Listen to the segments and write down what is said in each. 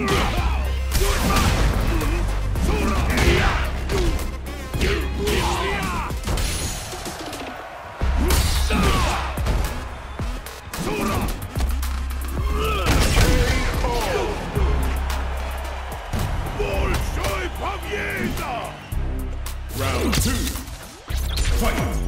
Ugh! Round two. Fight!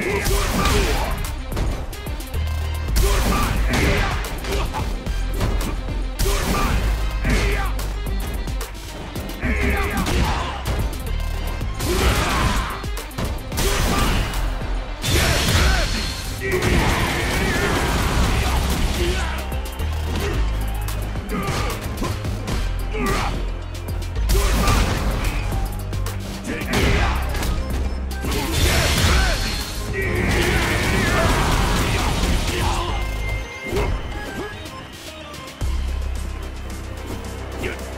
Zongia